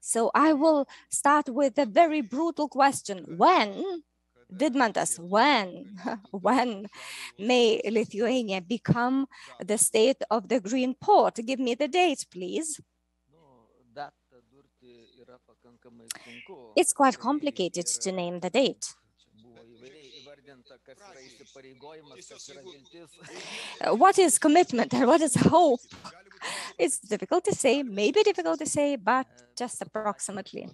So I will start with a very brutal question. When, Vidmantas, when, when may Lithuania become the state of the green port? Give me the date, please. It's quite complicated to name the date. What is commitment and what is hope? It's difficult to say, maybe difficult to say, but just approximately.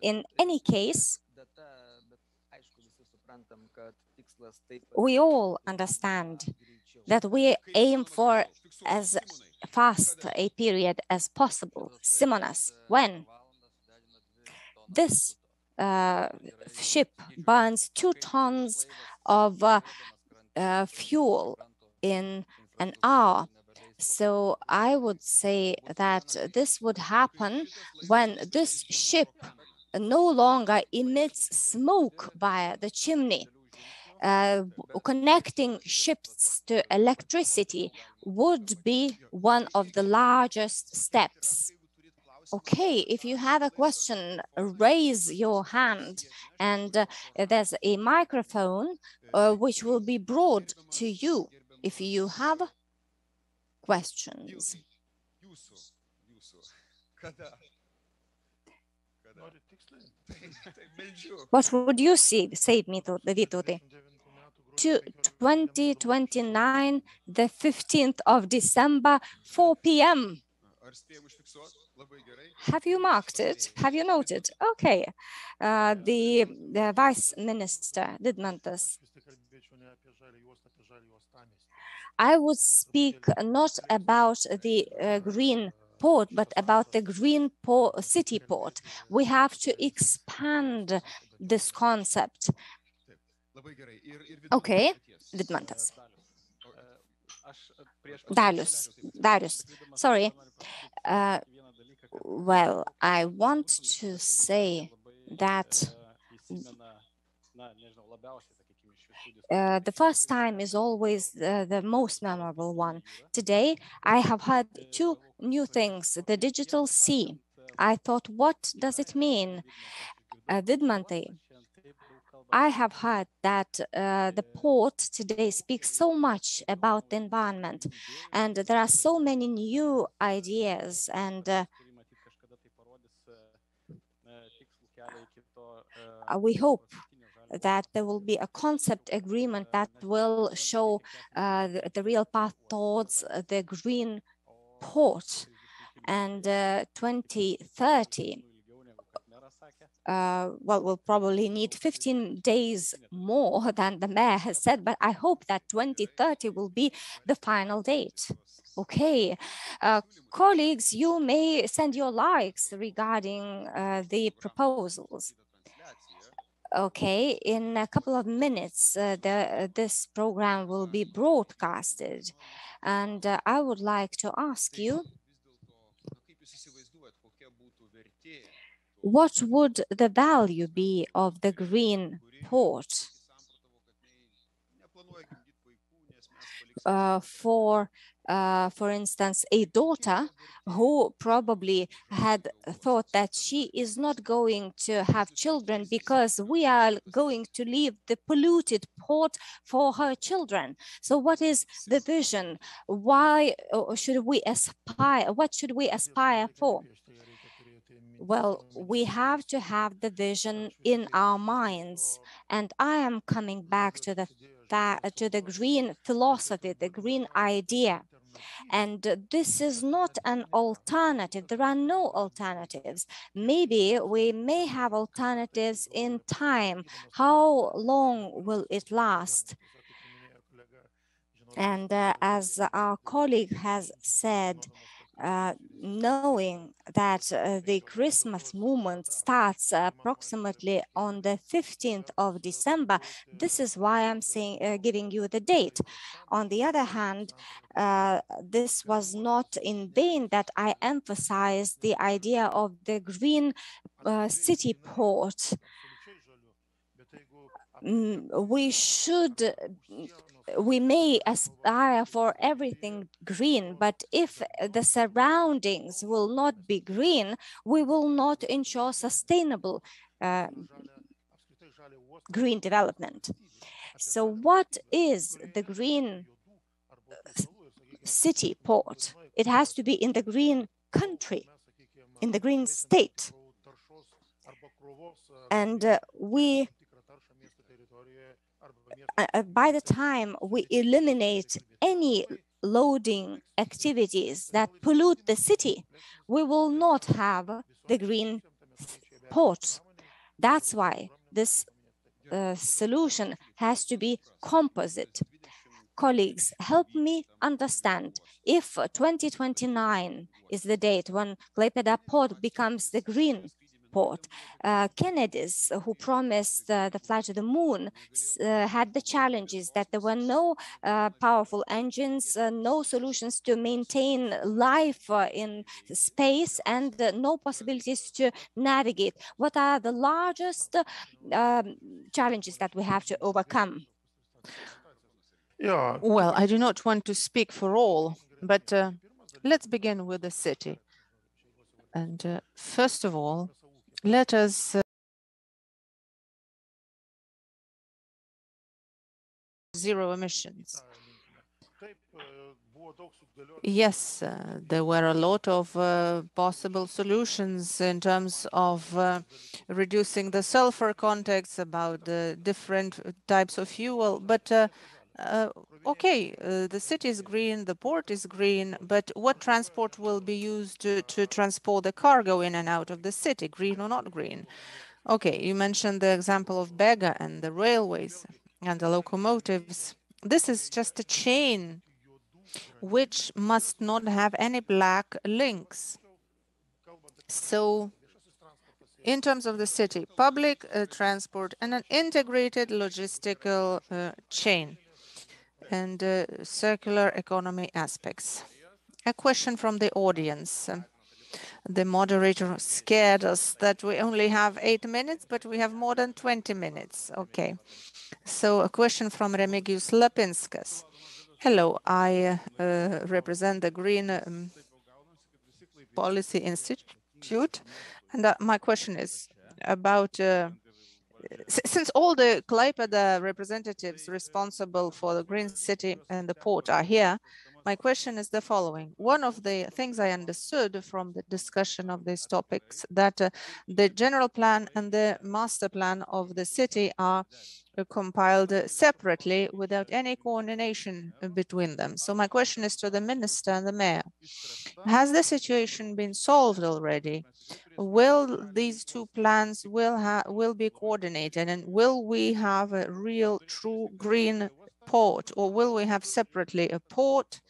In any case, we all understand that we aim for as fast a period as possible. Simonas, when? This uh, ship burns two tons of uh, uh, fuel in an hour. So I would say that this would happen when this ship no longer emits smoke via the chimney. Uh, connecting ships to electricity would be one of the largest steps. Okay, if you have a question, raise your hand and uh, there's a microphone uh, which will be brought to you if you have questions. what would you say, say Vytautai? To 2029, the 15th of December, 4 p.m. Have you marked it? Have you noted? Okay. Uh, the, the Vice Minister Vidmantas. I would speak not about the uh, green port, but about the green port, city port. We have to expand this concept. Okay, Vidmantas. Dalius, Dalius, sorry. Uh, well, I want to say that uh, the first time is always the, the, most memorable one. Today, I have had two new things, the digital sea. I thought, what does it mean? Uh, Vidmantai, I have heard that uh, the port today speaks so much about the environment and there are so many new ideas and uh, uh we hope that there will be a concept agreement that will show uh, the, the, real path towards the green port and uh, 2030 uh, well, we'll probably need 15 days more than the mayor has said, but I hope that 2030 will be the final date. Okay, uh, colleagues, you may send your likes regarding uh, the proposals. Okay, in a couple of minutes, uh, the, this program will be broadcasted. And uh, I would like to ask you, what would the value be of the green port uh, for uh, for instance, a daughter who probably had thought that she is not going to have children because we are going to leave the polluted port for her children. So what is the vision? Why should we aspire? What should we aspire for? well, we have to have the vision in our minds. And I am coming back to the to the green philosophy, the green idea. And this is not an alternative. There are no alternatives. Maybe we may have alternatives in time. How long will it last? And uh, as our colleague has said, uh, knowing that uh, the Christmas movement starts approximately on the 15th of December, this is why I'm saying, uh, giving you the date. On the other hand, uh, this was not in vain that I emphasized the idea of the green uh, city port. Mm, we should we may aspire for everything green, but if the surroundings will not be green, we will not ensure sustainable uh, green development. So what is the green city port? It has to be in the green country, in the green state. And uh, we uh, uh, by the time we eliminate any loading activities that pollute the city, we will not have the green ports. That's why this uh, solution has to be composite. Colleagues, help me understand if 2029 is the date when Klaipeda port becomes the green support. Uh, Kennedy's, who promised uh, the flight to the moon, uh, had the challenges that there were no uh, powerful engines, uh, no solutions to maintain life uh, in space, and no possibilities to navigate. What are the largest um, challenges that we have to overcome? Yeah. Well, I do not want to speak for all, but let's begin with the city. And first of all, let us uh, zero emissions. Yes, uh, there were a lot of uh, possible solutions in terms of uh, reducing the sulfur contents about the different types of fuel, but uh, uh, okay, uh, the city is green, the port is green, but what transport will be used to, to transport the cargo in and out of the city, green or not green? Okay, you mentioned the example of Bega and the railways and the locomotives. This is just a chain which must not have any black links. So in terms of the city, public uh, transport and an integrated logistical uh, chain and uh, circular economy aspects. A question from the audience. The moderator scared us that we only have eight minutes, but we have more than 20 minutes. Okay. So a question from Remigius Lapinskas. Hello, I uh, represent the Green um, Policy Institute. And uh, my question is about uh, since all the Klaipeda representatives responsible for the Green City and the port are here, my question is the following. One of the things I understood from the discussion of these topics that uh, the general plan and the master plan of the city are uh, compiled separately without any coordination between them. So my question is to the minister and the mayor. Has the situation been solved already? Will these two plans will will be coordinated and will we have a real true green port or will we have separately a port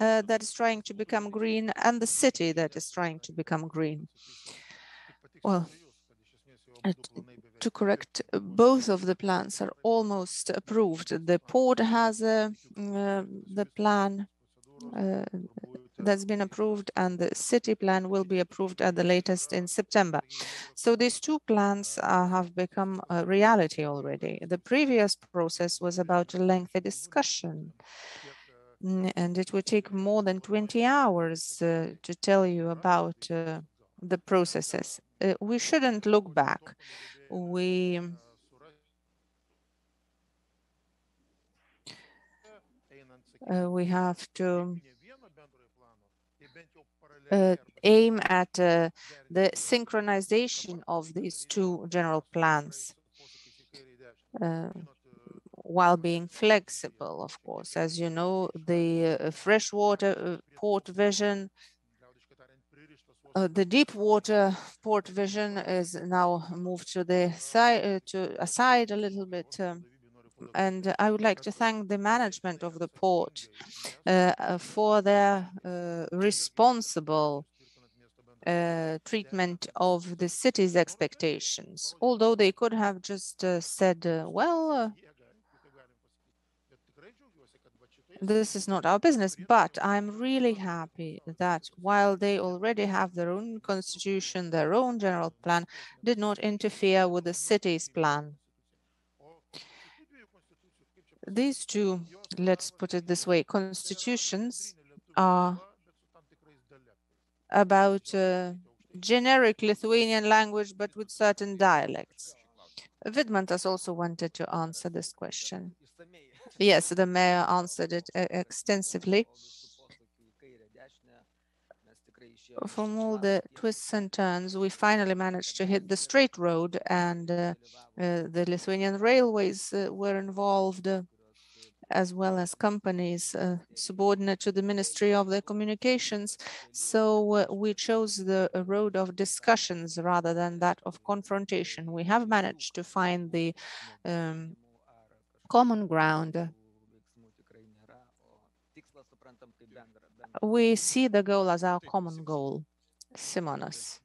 uh, that is trying to become green and the city that is trying to become green? Well, uh, to correct, both of the plans are almost approved. The port has a, uh, the plan uh, that's been approved and the city plan will be approved at the latest in September. So these two plans uh, have become a reality already. The previous process was about a lengthy discussion and it would take more than 20 hours uh, to tell you about uh, the processes. Uh, we shouldn't look back. We uh, we have to uh, aim at uh, the synchronization of these two general plans uh, while being flexible, of course. As you know, the uh, freshwater uh, port vision, uh, the deep water port vision is now moved to the side, to aside a little bit. Um, and I would like to thank the management of the port uh, for their uh, responsible uh, treatment of the city's expectations, although they could have just uh, said, uh, well, uh, this is not our business, but I'm really happy that while they already have their own constitution, their own general plan, did not interfere with the city's plan. These two, let's put it this way, constitutions are about uh, generic Lithuanian language, but with certain dialects. Vidmantas also wanted to answer this question. Yes, the mayor answered it uh, extensively. From all the twists and turns, we finally managed to hit the straight road and uh, uh, the Lithuanian railways uh, were involved as well as companies uh, subordinate to the Ministry of the Communications. So uh, we chose the road of discussions rather than that of confrontation. We have managed to find the um, common ground. We see the goal as our common goal, Simonas.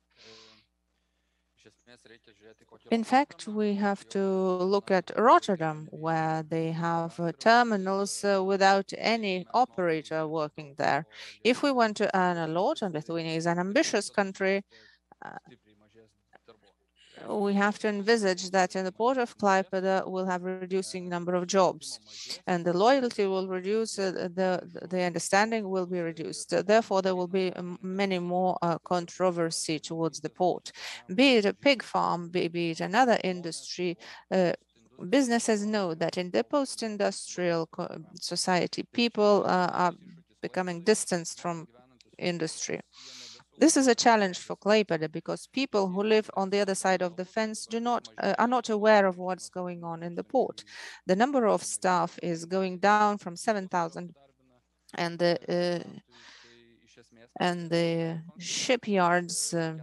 In fact, we have to look at Rotterdam, where they have terminals uh, without any operator working there. If we want to earn a lot, and Lithuania is an ambitious country, uh, we have to envisage that in the port of Klaipeda we'll have a reducing number of jobs and the loyalty will reduce, uh, the, the understanding will be reduced. Therefore, there will be um, many more uh, controversy towards the port. Be it a pig farm, be, be it another industry, uh, businesses know that in the post-industrial society, people uh, are becoming distanced from industry. This is a challenge for Klaipeda because people who live on the other side of the fence do not uh, are not aware of what's going on in the port. The number of staff is going down from 7,000 and the uh, and the shipyards uh,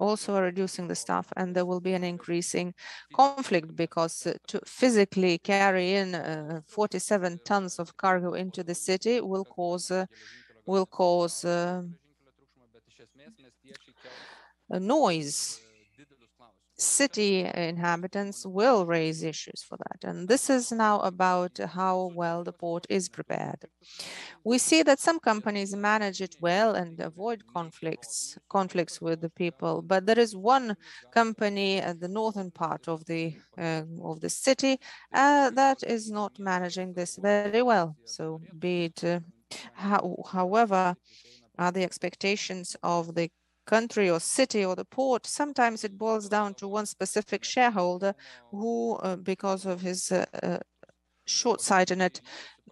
also are reducing the staff and there will be an increasing conflict because uh, to physically carry in uh, 47 tons of cargo into the city will cause uh, will cause noise, city inhabitants will raise issues for that. And this is now about how well the port is prepared. We see that some companies manage it well and avoid conflicts, conflicts with the people. But there is one company at the northern part of the uh, of the city uh, that is not managing this very well. So be it, uh, how, however, are the expectations of the country or city or the port, sometimes it boils down to one specific shareholder who, uh, because of his uh, uh, short-sightedness,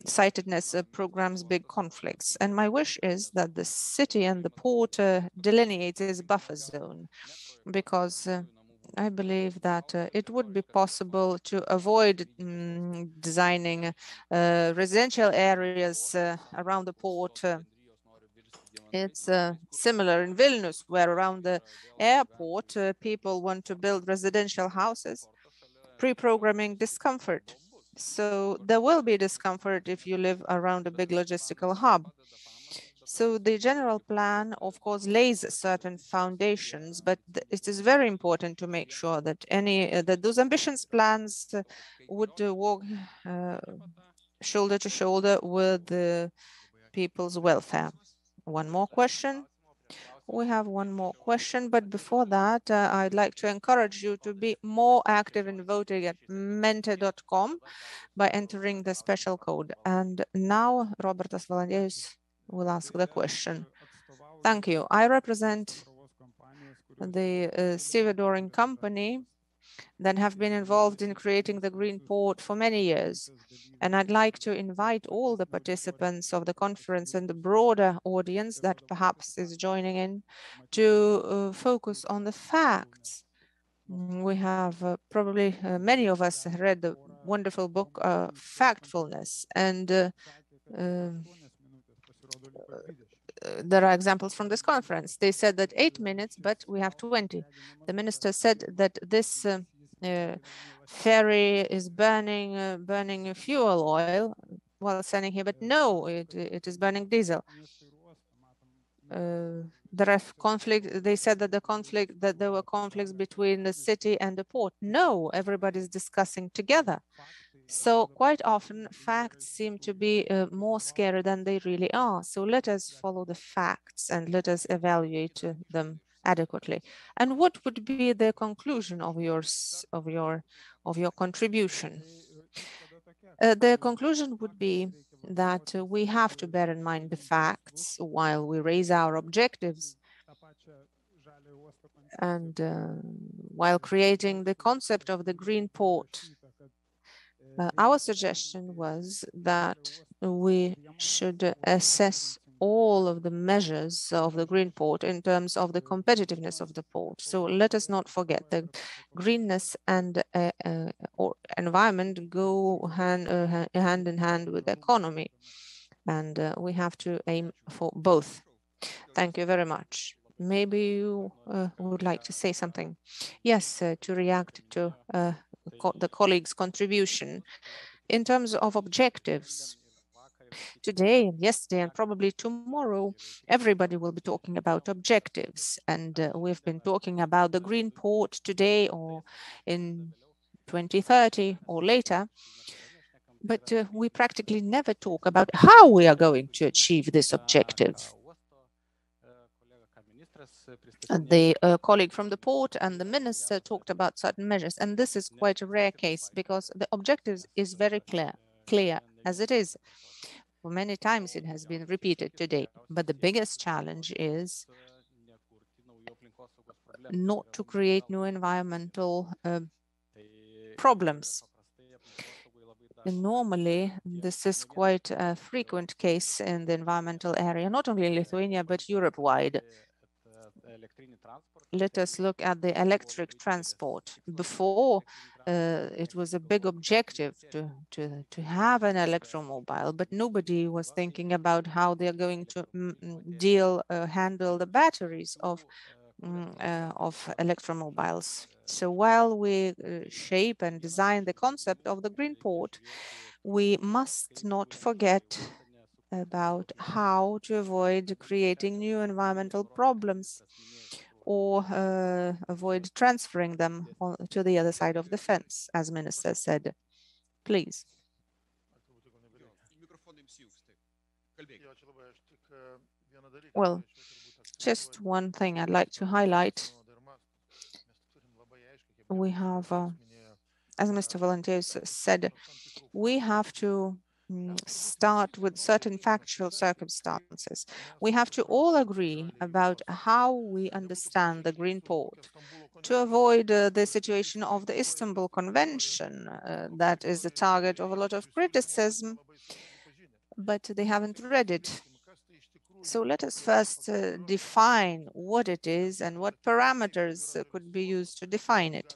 sightedness uh, programs big conflicts. And my wish is that the city and the port uh, delineate this buffer zone, because uh, I believe that uh, it would be possible to avoid um, designing uh, residential areas around the port it's uh, similar in Vilnius, where around the airport, uh, people want to build residential houses, pre-programming discomfort. So there will be discomfort if you live around a big logistical hub. So the general plan, of course, lays certain foundations, but it is very important to make sure that any uh, that those ambitions plans uh, would uh, walk uh, shoulder to shoulder with the people's welfare one more question. We have one more question, but before that, uh, I'd like to encourage you to be more active in voting at menti.com by entering the special code. And now Robertas Valandėjus will ask the question. Thank you. I represent the uh, stevedoring company that have been involved in creating the Green Port for many years. And I'd like to invite all the participants of the conference and the broader audience that perhaps is joining in to uh, focus on the facts. We have uh, probably uh, many of us read the wonderful book uh, Factfulness and uh, um, there are examples from this conference. They said that eight minutes, but we have 20. The minister said that this uh, uh, ferry is burning uh, burning fuel oil while standing here, but no, it, it is burning diesel. Uh, there are conflict. They said that the conflict that there were conflicts between the city and the port. No, everybody's discussing together. So quite often facts seem to be uh, more scary than they really are. So let us follow the facts and let us evaluate uh, them adequately. And what would be the conclusion of yours of your of your contribution? Uh, the conclusion would be that uh, we have to bear in mind the facts while we raise our objectives and uh, while creating the concept of the green port. Uh, our suggestion was that we should assess all of the measures of the green port in terms of the competitiveness of the port. So let us not forget that greenness and uh, uh, environment go hand, uh, hand in hand with the economy. And uh, we have to aim for both. Thank you very much. Maybe you uh, would like to say something. Yes, uh, to react to co the colleagues' contribution. In terms of objectives, today and yesterday and probably tomorrow, everybody will be talking about objectives. And uh, we've been talking about the green port today or in 2030 or later. But uh, we practically never talk about how we are going to achieve this objective. And the uh, colleague from the port and the minister talked about certain measures. And this is quite a rare case because the objective is very clear, clear as it is. For many times it has been repeated today, but the biggest challenge is not to create new environmental uh, problems. And normally, this is quite a frequent case in the environmental area, not only in Lithuania, but Europe-wide let us look at the electric transport. Before, uh, it was a big objective to, to, to have an electromobile, but nobody was thinking about how they're going to mm, mm, deal, uh, handle the batteries of, mm, uh, of electromobiles. So while we uh, shape and design the concept of the green port, we must not forget about how to avoid creating new environmental problems or uh, avoid transferring them to the other side of the fence, as Minister said. Please. Well, just one thing I'd like to highlight. We have, uh, as Mr. Valentis said, we have to start with certain factual circumstances. We have to all agree about how we understand the Green Port to avoid uh, the situation of the Istanbul Convention uh, that is the target of a lot of criticism, but they haven't read it. So let us first uh, define what it is and what parameters could be used to define it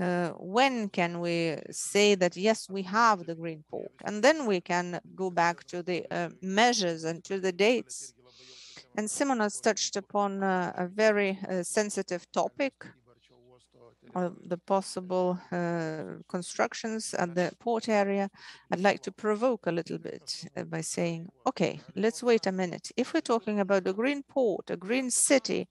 uh, when can we say that, yes, we have the green port? And then we can go back to the uh, measures and to the dates. And Simonas touched upon uh, a very uh, sensitive topic, the possible uh, constructions at the port area, I'd like to provoke a little bit uh, by saying, okay, let's wait a minute. If we're talking about a green port, a green city,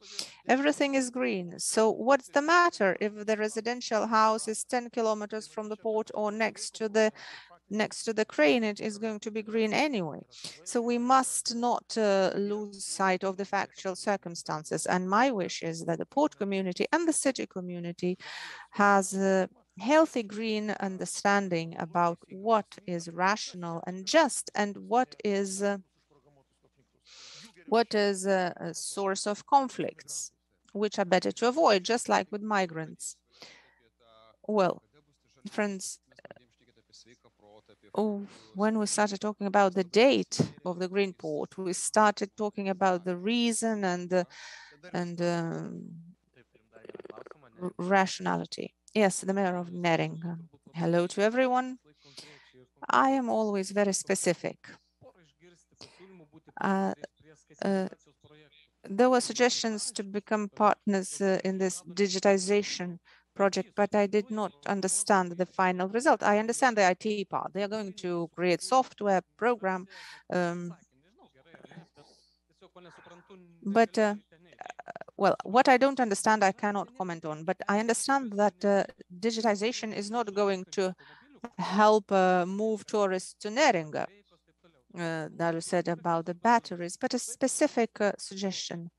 everything is green. So what's the matter if the residential house is 10 kilometers from the port or next to the next to the crane, it is going to be green anyway. So we must not uh, lose sight of the factual circumstances. And my wish is that the port community and the city community has a healthy green understanding about what is rational and just and what is uh, what is a, a source of conflicts, which are better to avoid, just like with migrants. Well, friends, when we started talking about the date of the green port, we started talking about the reason and the, and um, rationality. Yes, the mayor of Neringa. Hello to everyone. I am always very specific. Uh, uh, there were suggestions to become partners uh, in this digitization project, but I did not understand the final result. I understand the IT part. They are going to create software program, um, but uh, well, what I don't understand, I cannot comment on, but I understand that uh, digitization is not going to help uh, move tourists to Neringa. Uh, that said about the batteries, but a specific uh, suggestion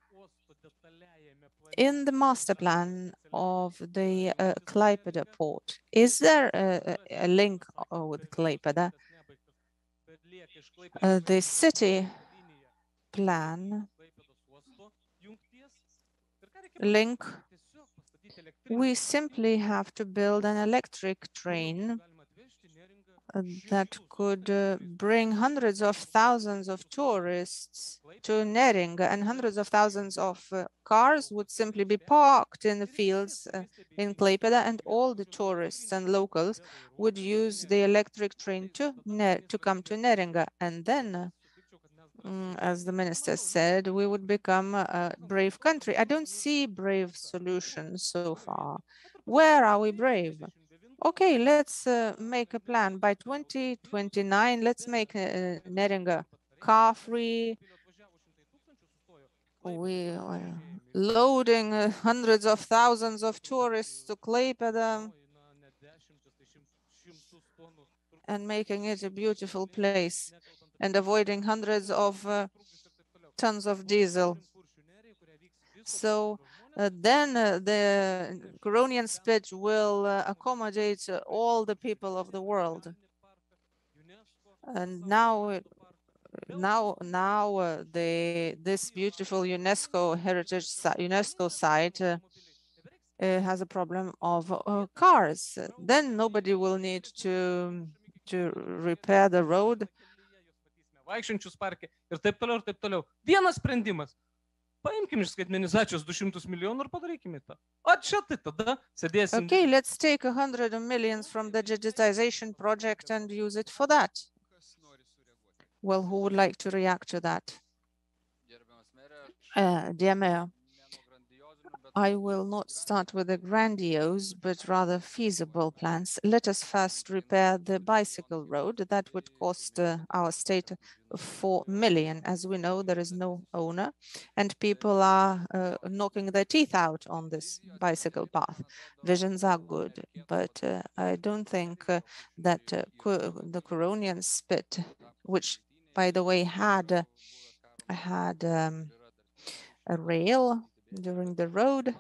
In the master plan of the uh, Klaipeda port, is there a, a, link uh, with Klaipeda? Uh, the city plan link, we simply have to build an electric train that could uh, bring hundreds of thousands of tourists to Neringa and hundreds of thousands of uh, cars would simply be parked in the fields uh, in Klaipeda and all the tourists and locals would use the electric train to, to come to Neringa and then mm, as the minister said, we would become a brave country. I don't see brave solutions so far. Where are we brave? Okay, let's uh, make a plan by 2029. Let's make uh, Neringa car free. We are loading uh, hundreds of thousands of tourists to Klaipeda and making it a beautiful place and avoiding hundreds of uh, tons of diesel. So then uh, the Curonian spit will uh, accommodate all the people of the world. And now, now, now, the this beautiful UNESCO heritage UNESCO site has a problem of uh, cars. Then nobody will need to to repair the road. Paimkim iš skaitmenizacijos 200 milijonų ir padarykime tą. O čia tai tada sėdėsim. Okay, let's take a hundred millions from the digitization project and use it for that. Well, who would like to react to that? Uh, dear Mayor, I will not start with the grandiose, but rather feasible plans. Let us first repair the bicycle road. That would cost uh, our state 4 million. As we know, there is no owner, and people are uh, knocking their teeth out on this bicycle path. Visions are good, but uh, I don't think uh, that uh, the Curonian spit, which, by the way, had, had um, a rail during the road,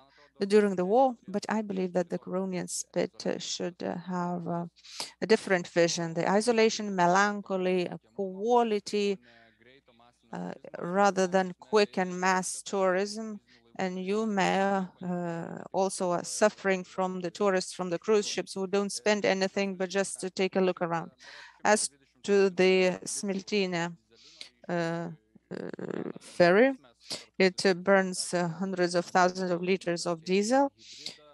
during the war, but I believe that the Curonian spit uh, should uh, have uh, a different vision, the isolation, melancholy, quality, uh, rather than quick and mass tourism. And you, Mayor, uh, also are suffering from the tourists from the cruise ships who don't spend anything but just to take a look around. As to the Smiltynė uh, ferry, it uh, burns uh, hundreds of thousands of liters of diesel.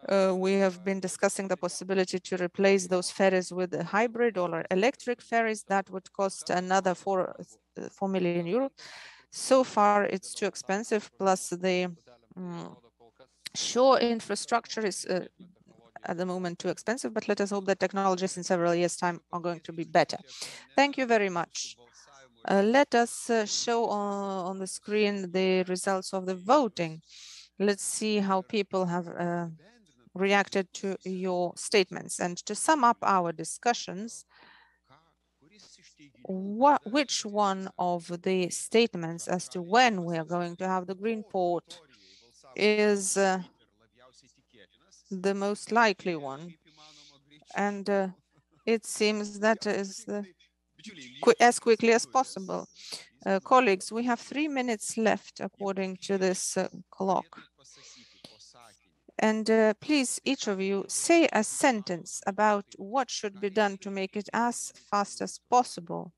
Uh, we have been discussing the possibility to replace those ferries with a hybrid or electric ferries. That would cost another four, four million euro. So far, it's too expensive. Plus, the um, shore infrastructure is uh, at the moment too expensive, but let us hope that technologies in several years' time are going to be better. Thank you very much. Uh, let us uh, show on, on, the screen the results of the voting. Let's see how people have uh, reacted to your statements. And to sum up our discussions, what, which one of the statements as to when we are going to have the green port is uh, the most likely one? And uh, it seems that is the as quickly as possible. Uh, colleagues, we have three minutes left according to this uh, clock. And uh, please, each of you, say a sentence about what should be done to make it as fast as possible,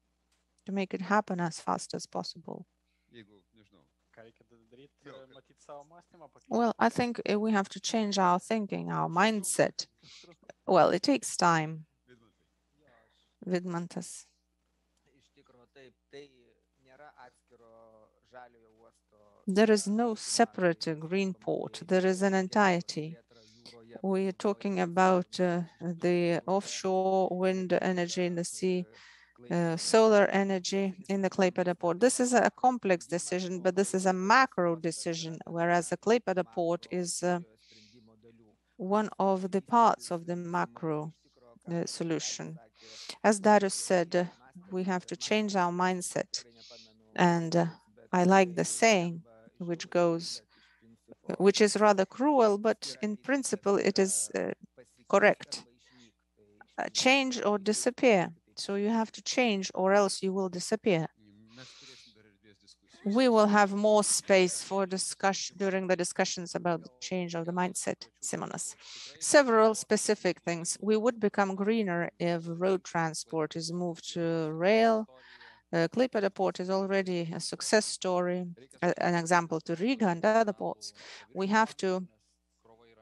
to make it happen as fast as possible. Well, I think uh, we have to change our thinking, our mindset. Well, it takes time. Vidmantas. There is no separate green port. There is an entirety. We are talking about uh, the offshore wind energy in the sea, uh, solar energy in the Klaipeda port. This is a complex decision, but this is a macro decision, whereas the Klaipeda port is uh, one of the parts of the macro uh, solution. As Dalius said, we have to change our mindset. And uh, I like the saying, which goes, which is rather cruel, but in principle it is uh, correct. Uh, change or disappear. So you have to change or else you will disappear. We will have more space for discussion during the discussions about the change of the mindset, Simonas. Several specific things. We would become greener if road transport is moved to rail. Uh, Klaipėda port is already a success story, a, an example to Riga and other ports. We have to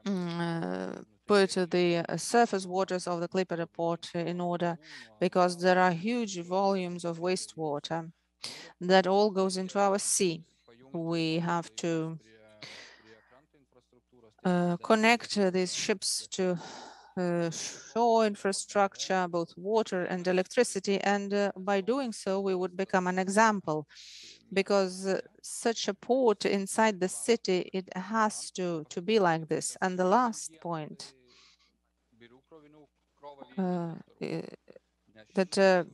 mm, uh, put the uh, surface waters of the Klaipėda port in order because there are huge volumes of wastewater that all goes into our sea. We have to uh, connect uh, these ships to uh, shore infrastructure, both water and electricity. And uh, by doing so, we would become an example because uh, such a port inside the city, it has to, to be like this. And the last point, uh, that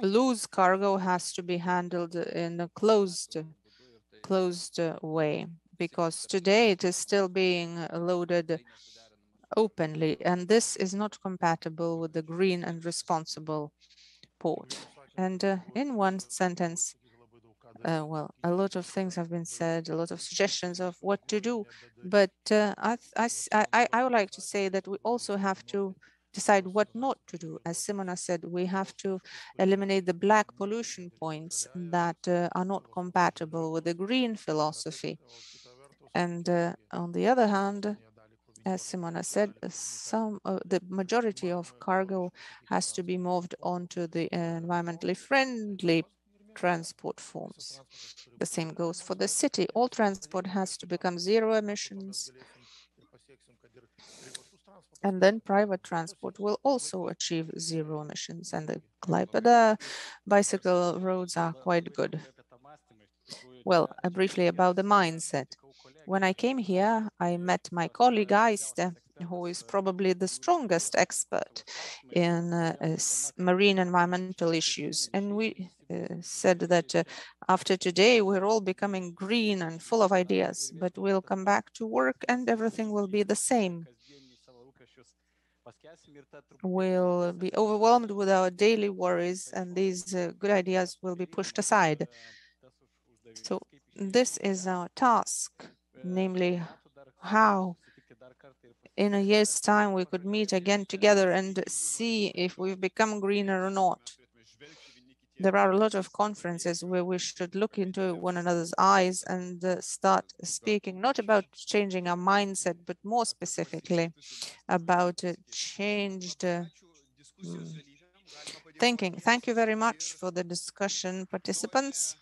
loose cargo has to be handled in a closed, closed way because today it is still being loaded openly, and this is not compatible with the green and responsible port. And uh, in one sentence, uh, well, a lot of things have been said, a lot of suggestions of what to do, but uh, I, I, I would like to say that we also have to decide what not to do. As Simonas said, we have to eliminate the black pollution points that uh, are not compatible with the green philosophy. And uh, on the other hand, as Simonas said, some uh, the majority of cargo has to be moved onto the environmentally friendly transport forms. The same goes for the city. All transport has to become zero emissions and then private transport will also achieve zero emissions and the Klaipeda bicycle roads are quite good. Well, uh, briefly about the mindset. When I came here, I met my colleague Aiste, who is probably the strongest expert in uh, marine environmental issues. And we uh, said that uh, after today, we're all becoming green and full of ideas, but we'll come back to work and everything will be the same We'll be overwhelmed with our daily worries and these uh, good ideas will be pushed aside. So this is our task, namely how in a year's time we could meet again together and see if we've become greener or not there are a lot of conferences where we should look into one another's eyes and uh, start speaking not about changing our mindset, but more specifically about uh, changed uh, mm, thinking. Thank you very much for the discussion participants.